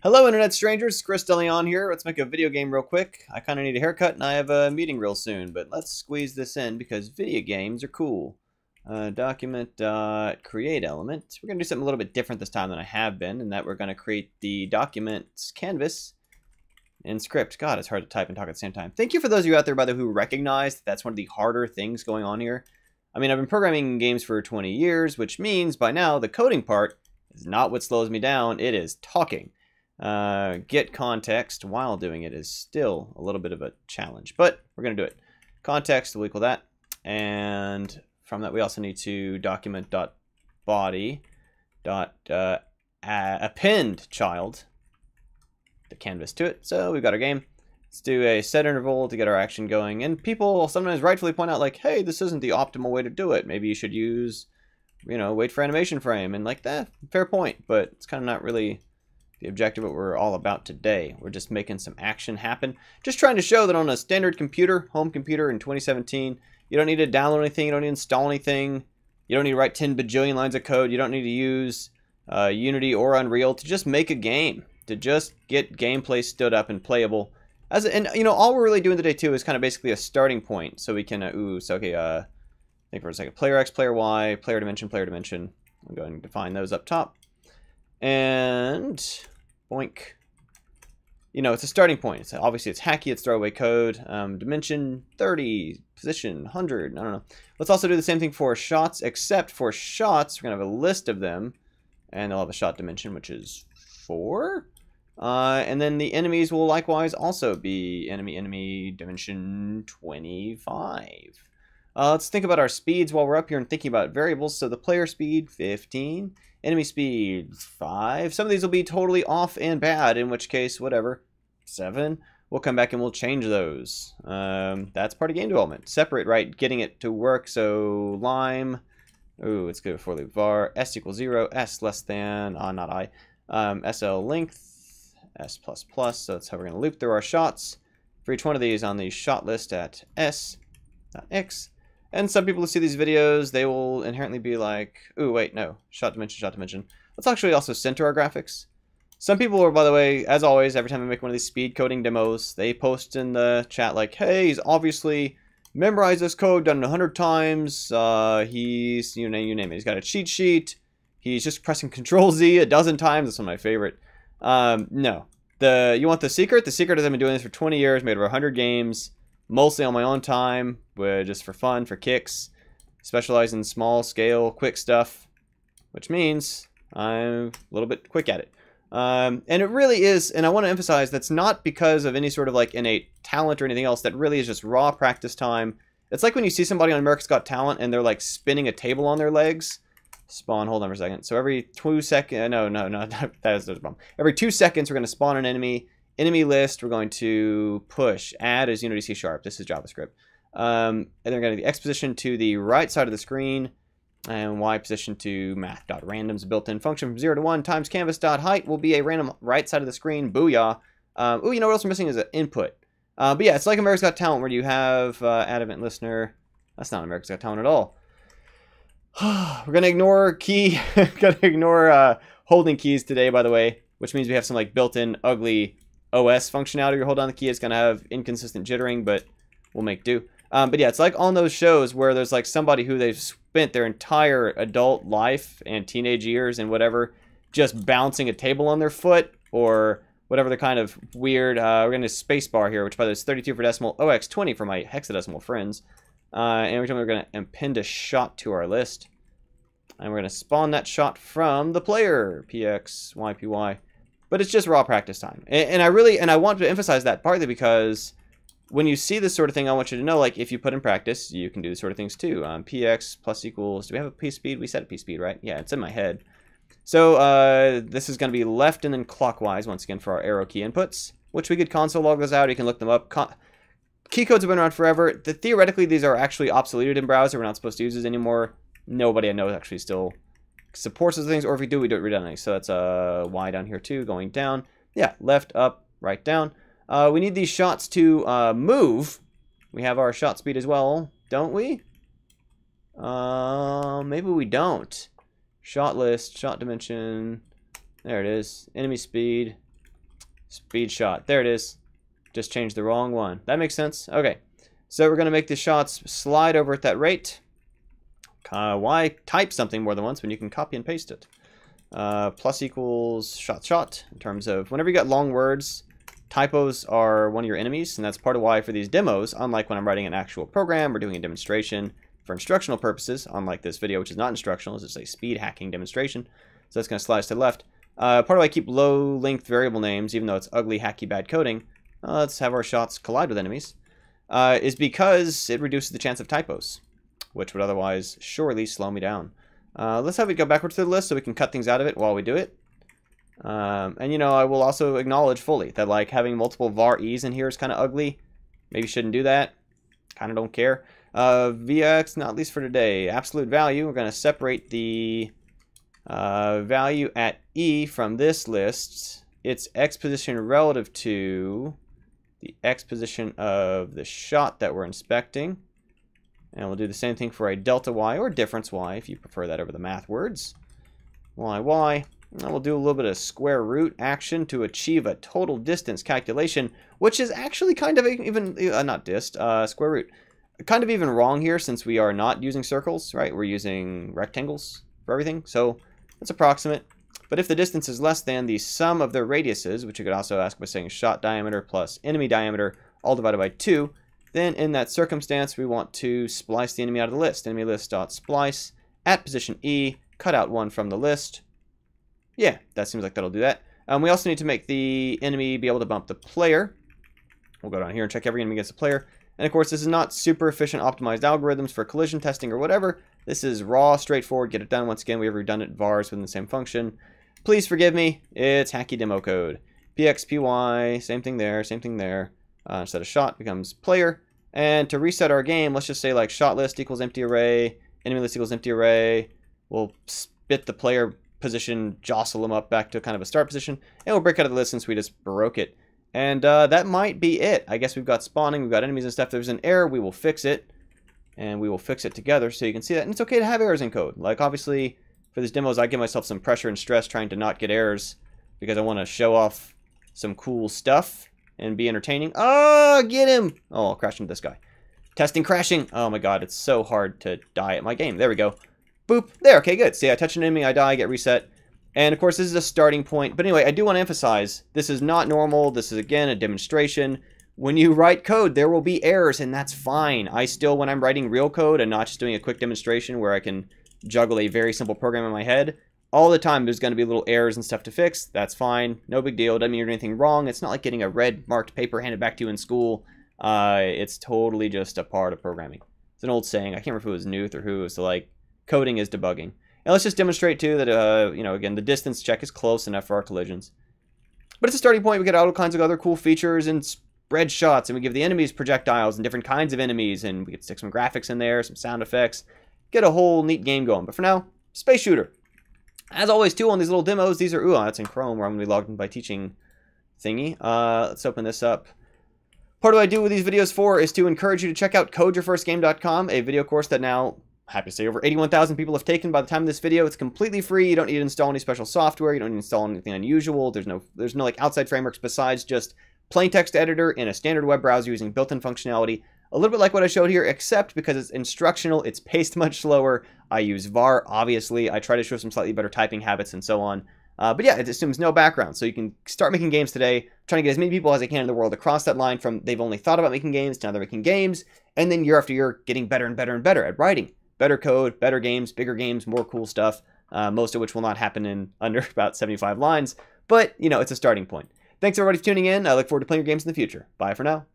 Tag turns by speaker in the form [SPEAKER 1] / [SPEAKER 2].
[SPEAKER 1] Hello, Internet strangers. Chris DeLeon here. Let's make a video game real quick. I kind of need a haircut, and I have a meeting real soon, but let's squeeze this in because video games are cool. Uh, document create element. We're going to do something a little bit different this time than I have been, in that we're going to create the documents canvas in script. God, it's hard to type and talk at the same time. Thank you for those of you out there, by the way, who recognize that that's one of the harder things going on here. I mean, I've been programming games for 20 years, which means by now the coding part is not what slows me down. It is talking. Uh, get context while doing it is still a little bit of a challenge, but we're going to do it. Context will equal that. And from that, we also need to document dot body dot uh, append child the canvas to it. So we've got our game. Let's do a set interval to get our action going. And people sometimes rightfully point out like, hey, this isn't the optimal way to do it. Maybe you should use, you know, wait for animation frame and like that. Fair point, but it's kind of not really the objective what we're all about today. We're just making some action happen. Just trying to show that on a standard computer, home computer in 2017, you don't need to download anything, you don't need to install anything, you don't need to write 10 bajillion lines of code, you don't need to use uh, Unity or Unreal to just make a game, to just get gameplay stood up and playable. As and you know, all we're really doing today too is kind of basically a starting point, so we can uh, ooh, so okay, uh, think for a second, player X, player Y, player dimension, player dimension. I'm going to define those up top. And boink. You know, it's a starting point. It's, obviously, it's hacky. It's throwaway code. Um, dimension 30, position 100. I don't know. Let's also do the same thing for shots, except for shots, we're going to have a list of them. And they'll have a shot dimension, which is 4. Uh, and then the enemies will likewise also be enemy, enemy, dimension 25. Uh, let's think about our speeds while we're up here and thinking about variables. So the player speed, 15. Enemy speed, 5. Some of these will be totally off and bad, in which case, whatever, 7. We'll come back and we'll change those. Um, that's part of game development. Separate, right? Getting it to work. So lime. Ooh, let's go for loop var. S equals 0. S less than, ah, not I. Um, SL length. S plus plus. So that's how we're going to loop through our shots. For each one of these on the shot list at S, not X. And some people who see these videos, they will inherently be like, ooh, wait, no, shot dimension, shot dimension. Let's actually also center our graphics. Some people are, by the way, as always, every time I make one of these speed coding demos, they post in the chat like, hey, he's obviously memorized this code, done it a hundred times. Uh, he's, you name, you name it. He's got a cheat sheet. He's just pressing Control Z a dozen times. That's one of my favorite. Um, no. The You want the secret? The secret is I've been doing this for 20 years, made over 100 games mostly on my own time, just for fun, for kicks. Specialize in small scale, quick stuff, which means I'm a little bit quick at it. Um, and it really is, and I want to emphasize that's not because of any sort of like innate talent or anything else. That really is just raw practice time. It's like when you see somebody on America's Got Talent and they're like spinning a table on their legs. Spawn, hold on for a second. So every two seconds, no, no, no, that is a problem. Every two seconds, we're going to spawn an enemy enemy list, we're going to push add as Unity C Sharp. This is JavaScript. Um, and they're going to the X position to the right side of the screen and Y position to math.randoms built-in function from 0 to 1 times canvas.height will be a random right side of the screen. Booyah. Um, oh, you know what else we're missing is an input. Uh, but yeah, it's like America's Got Talent where you have uh, event listener. That's not America's Got Talent at all. we're going to ignore key, going to ignore uh, holding keys today, by the way, which means we have some like built-in ugly OS functionality. You hold on the key, it's going to have inconsistent jittering, but we'll make do. Um, but yeah, it's like on those shows where there's like somebody who they've spent their entire adult life and teenage years and whatever just bouncing a table on their foot or whatever the kind of weird, uh, we're going to spacebar here, which by the way is 32 for decimal, OX20 for my hexadecimal friends. Uh, and every time we're going to append a shot to our list. And we're going to spawn that shot from the player, PX, YPY. But it's just raw practice time. And, and I really, and I want to emphasize that partly because when you see this sort of thing, I want you to know, like, if you put in practice, you can do these sort of things too. Um, px plus equals, do we have a p speed? We set a p speed, right? Yeah, it's in my head. So uh, this is going to be left and then clockwise, once again, for our arrow key inputs, which we could console log those out. You can look them up. Con key codes have been around forever. The, theoretically, these are actually obsoleted in browser. We're not supposed to use these anymore. Nobody I know actually still supports those things, or if we do, we do it redundantly. So that's a uh, Y down here too, going down. Yeah, left, up, right, down. Uh, we need these shots to uh, move. We have our shot speed as well, don't we? Uh, maybe we don't. Shot list, shot dimension. There it is. Enemy speed. Speed shot. There it is. Just changed the wrong one. That makes sense. Okay. So we're going to make the shots slide over at that rate. Uh, why type something more than once when you can copy and paste it? Uh, plus equals shot shot in terms of whenever you got long words, typos are one of your enemies, and that's part of why for these demos, unlike when I'm writing an actual program or doing a demonstration for instructional purposes, unlike this video, which is not instructional, it's just a speed hacking demonstration. So that's going to slide to the left. Uh, part of why I keep low-length variable names, even though it's ugly, hacky, bad coding, uh, let's have our shots collide with enemies, uh, is because it reduces the chance of typos, which would otherwise surely slow me down. Uh, let's have it go backwards to the list so we can cut things out of it while we do it. Um, and, you know, I will also acknowledge fully that, like, having multiple var e's in here is kind of ugly. Maybe shouldn't do that. Kind of don't care. Uh, VX, not least for today. Absolute value, we're going to separate the uh, value at E from this list. Its X position relative to the X position of the shot that we're inspecting. And we'll do the same thing for a delta y or difference y if you prefer that over the math words. y, y. And we'll do a little bit of square root action to achieve a total distance calculation, which is actually kind of even, uh, not dist, uh, square root. Kind of even wrong here since we are not using circles, right? We're using rectangles for everything. So it's approximate. But if the distance is less than the sum of their radiuses, which you could also ask by saying shot diameter plus enemy diameter, all divided by 2, then in that circumstance, we want to splice the enemy out of the list. Enemy list dot splice at position E, cut out one from the list. Yeah, that seems like that'll do that. Um, we also need to make the enemy be able to bump the player. We'll go down here and check every enemy against the player. And of course, this is not super efficient optimized algorithms for collision testing or whatever. This is raw, straightforward, get it done. Once again, we have redundant vars within the same function. Please forgive me, it's hacky demo code. PXPY, same thing there, same thing there uh, instead of shot becomes player. And to reset our game, let's just say like shot list equals empty array, enemy list equals empty array. We'll spit the player position, jostle them up back to kind of a start position, and we'll break out of the list since we just broke it. And uh, that might be it. I guess we've got spawning, we've got enemies and stuff. If there's an error, we will fix it, and we will fix it together so you can see that. And it's okay to have errors in code. Like, obviously, for these demos, I give myself some pressure and stress trying to not get errors because I want to show off some cool stuff and be entertaining. Oh, get him! Oh, I'll crash into this guy. Testing crashing. Oh my god, it's so hard to die at my game. There we go. Boop. There, okay, good. See, I touch an enemy, I die, I get reset. And of course, this is a starting point. But anyway, I do want to emphasize, this is not normal. This is, again, a demonstration. When you write code, there will be errors, and that's fine. I still, when I'm writing real code and not just doing a quick demonstration where I can juggle a very simple program in my head, all the time there's going to be little errors and stuff to fix. That's fine. No big deal. Doesn't mean you're anything wrong. It's not like getting a red marked paper handed back to you in school. Uh, it's totally just a part of programming. It's an old saying. I can't remember if it was Knuth or who. So like, coding is debugging. And let's just demonstrate too that, uh, you know, again, the distance check is close enough for our collisions. But it's a starting point. We get all kinds of other cool features and spread shots, and we give the enemies projectiles and different kinds of enemies, and we can stick some graphics in there, some sound effects, get a whole neat game going. But for now, space shooter. As always, too, on these little demos, these are, ooh, that's in Chrome, where I'm going to be logged in by teaching thingy. Uh, let's open this up. Part of what I do with these videos for is to encourage you to check out codeyourfirstgame.com, a video course that now, happy to say, over 81,000 people have taken by the time of this video. It's completely free. You don't need to install any special software. You don't need to install anything unusual. There's no, there's no like outside frameworks besides just plain text editor in a standard web browser using built-in functionality a little bit like what I showed here, except because it's instructional, it's paced much slower. I use var, obviously. I try to show some slightly better typing habits and so on. Uh, but yeah, it assumes no background. So you can start making games today, trying to get as many people as I can in the world across that line from they've only thought about making games to now they're making games. And then year after year, getting better and better and better at writing. Better code, better games, bigger games, more cool stuff. Uh, most of which will not happen in under about 75 lines. But, you know, it's a starting point. Thanks everybody for tuning in. I look forward to playing your games in the future. Bye for now.